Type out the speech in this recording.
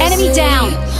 Enemy down!